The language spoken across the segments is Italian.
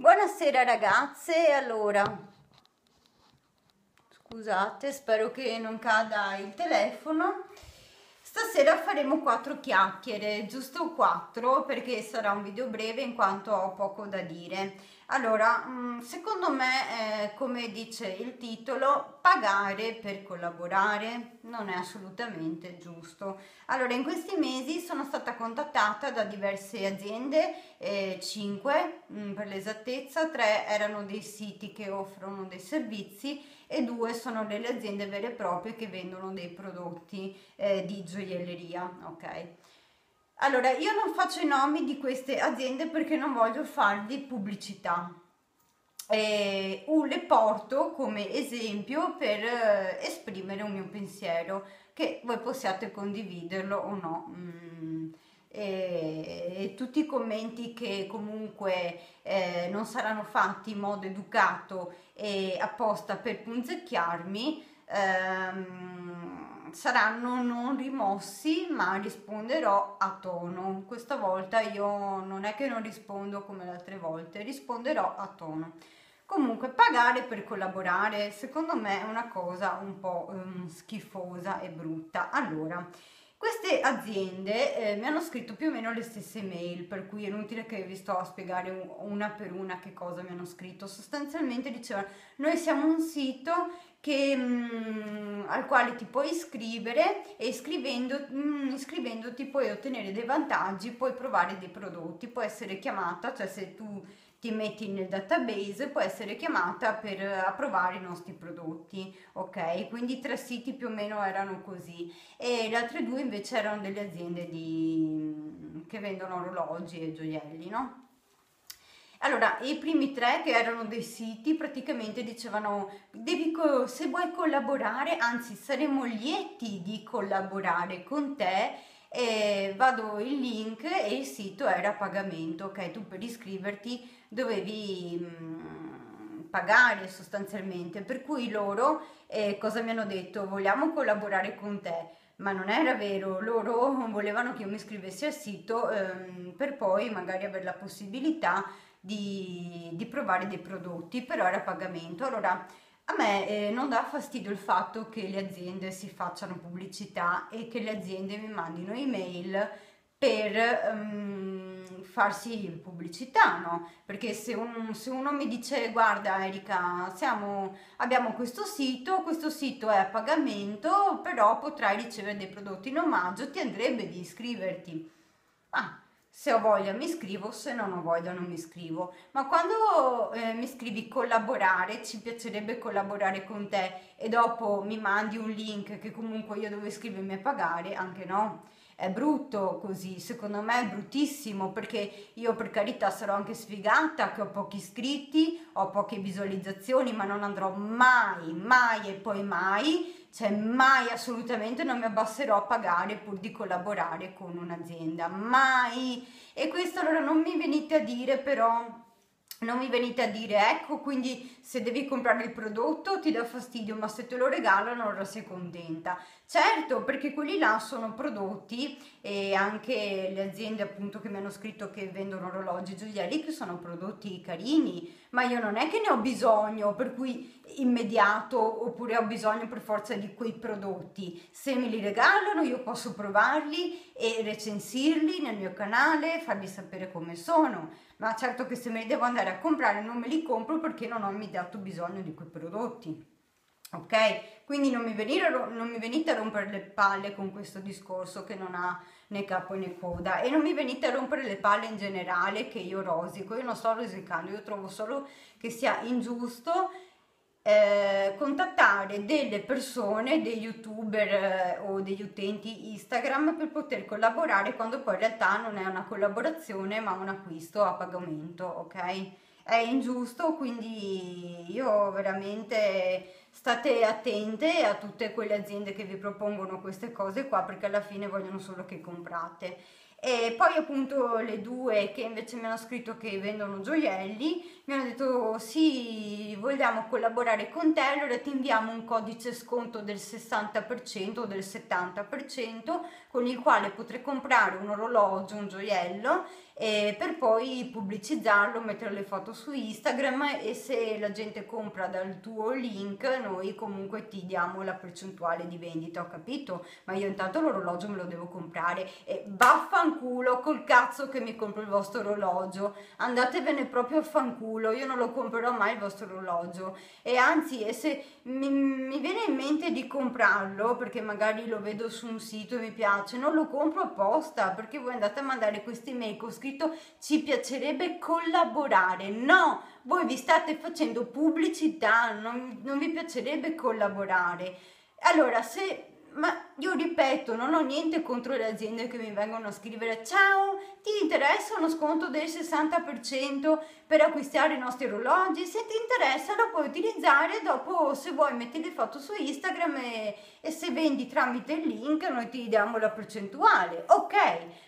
Buonasera ragazze, allora, scusate, spero che non cada il telefono. Stasera faremo quattro chiacchiere, giusto quattro, perché sarà un video breve in quanto ho poco da dire. Allora, mm, secondo me, eh, come dice il titolo, pagare per collaborare non è assolutamente giusto. Allora, in questi mesi sono stata contattata da diverse aziende, eh, 5 mm, per l'esattezza, 3 erano dei siti che offrono dei servizi e due sono delle aziende vere e proprie che vendono dei prodotti eh, di gioielleria, ok? Allora, io non faccio i nomi di queste aziende perché non voglio farvi pubblicità. Uh, le porto come esempio per eh, esprimere un mio pensiero, che voi possiate condividerlo o no. Mm, e, e, tutti i commenti che comunque eh, non saranno fatti in modo educato e apposta per punzecchiarmi, ehm, saranno non rimossi ma risponderò a tono. Questa volta io non è che non rispondo come le altre volte risponderò a tono. Comunque pagare per collaborare secondo me è una cosa un po' um, schifosa e brutta. Allora queste aziende eh, mi hanno scritto più o meno le stesse mail, per cui è inutile che vi sto a spiegare una per una che cosa mi hanno scritto. Sostanzialmente dicevano, noi siamo un sito che, mh, mm, al quale ti puoi iscrivere e iscrivendo, mh, mm, iscrivendoti puoi ottenere dei vantaggi, puoi provare dei prodotti, può essere chiamata, cioè se tu ti metti nel database può essere chiamata per approvare i nostri prodotti ok? Quindi tre siti più o meno erano così. E le altre due invece erano delle aziende di, che vendono orologi e gioielli no? Allora, i primi tre che erano dei siti praticamente dicevano devi se vuoi collaborare, anzi saremo lieti di collaborare con te e vado il link e il sito era a pagamento, ok? Tu per iscriverti dovevi mm, pagare sostanzialmente, per cui loro eh, cosa mi hanno detto? Vogliamo collaborare con te ma non era vero, loro volevano che io mi iscrivessi al sito ehm, per poi magari avere la possibilità di, di provare dei prodotti, però era pagamento. Allora, a me eh, non dà fastidio il fatto che le aziende si facciano pubblicità e che le aziende mi mandino email per um, farsi pubblicità, no? Perché se, un, se, uno mi dice guarda Erika, siamo, abbiamo questo sito, questo sito è a pagamento, però potrai ricevere dei prodotti in omaggio, ti andrebbe di iscriverti. Ah, se ho voglia mi iscrivo, se non ho voglia non mi iscrivo. Ma quando eh, mi scrivi collaborare, ci piacerebbe collaborare con te e dopo mi mandi un link che comunque io devo iscrivermi a pagare, anche no è brutto così, secondo me è bruttissimo perché io per carità sarò anche sfigata che ho pochi iscritti, ho poche visualizzazioni, ma non andrò mai, mai e poi mai, cioè mai assolutamente non mi abbasserò a pagare pur di collaborare con un'azienda, mai. E questo allora non mi venite a dire però non mi venite a dire ecco quindi se devi comprare il prodotto ti dà fastidio ma se te lo regalano allora sei contenta. Certo perché quelli là sono prodotti e anche le aziende appunto che mi hanno scritto che vendono orologi gioielli che sono prodotti carini ma io non è che ne ho bisogno per cui immediato oppure ho bisogno per forza di quei prodotti. Se me li regalano io posso provarli e recensirli nel mio canale farvi sapere come sono. Ma certo che se me li devo andare a comprare non me li compro perché non ho immediato bisogno di quei prodotti ok? Quindi non mi, venire, non mi venite a rompere le palle con questo discorso che non ha né capo né coda e non mi venite a rompere le palle in generale che io rosico. Io non sto rosicando io trovo solo che sia ingiusto eh, contattare delle persone, dei youtuber eh, o degli utenti Instagram per poter collaborare quando poi in realtà non è una collaborazione ma un acquisto a pagamento, ok? È ingiusto, quindi io veramente state attente a tutte quelle aziende che vi propongono queste cose qua perché alla fine vogliono solo che comprate e poi appunto le due che invece mi hanno scritto che vendono gioielli mi hanno detto sì vogliamo collaborare con te allora ti inviamo un codice sconto del 60% o del 70% con il quale potrai comprare un orologio un gioiello eh, per poi pubblicizzarlo, mettere le foto su Instagram e se la gente compra dal tuo link noi comunque ti diamo la percentuale di vendita, ho capito? Ma io intanto l'orologio me lo devo comprare e vaffanculo col cazzo che mi compro il vostro orologio, andatevene proprio a fanculo, io non lo comprerò mai il vostro orologio e anzi e se mi, mi viene in mente di comprarlo perché magari lo vedo su un sito e mi piace, non lo compro apposta perché voi andate a mandare questi mail con scritto ci piacerebbe collaborare. No, voi vi state facendo pubblicità, non, non vi piacerebbe collaborare. Allora, se ma io ripeto, non ho niente contro le aziende che mi vengono a scrivere ciao, ti interessa uno sconto del 60% per acquistare i nostri orologi? Se ti interessa lo puoi utilizzare, dopo se vuoi metti le foto su Instagram e, e se vendi tramite il link noi ti diamo la percentuale. Ok,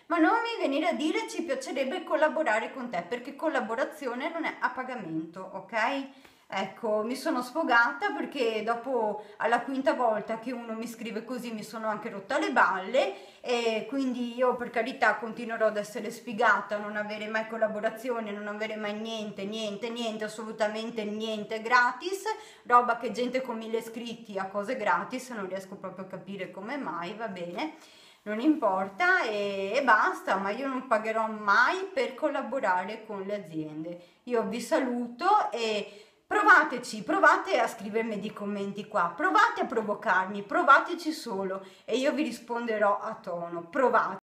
ma non mi venire a dire ci piacerebbe collaborare con te perché collaborazione non è a pagamento, ok? Ecco, mi sono sfogata perché dopo alla quinta volta che uno mi scrive così mi sono anche rotta le balle e quindi io per carità continuerò ad essere sfigata, non avere mai collaborazione, non avere mai niente, niente, niente, assolutamente niente gratis, roba che gente con mille iscritti a cose gratis, non riesco proprio a capire come mai, va bene non importa e, e, basta, ma io non pagherò mai per collaborare con le aziende. Io vi saluto e Provateci, provate a scrivermi dei commenti qua, provate a provocarmi, provateci solo e io vi risponderò a tono. Provate.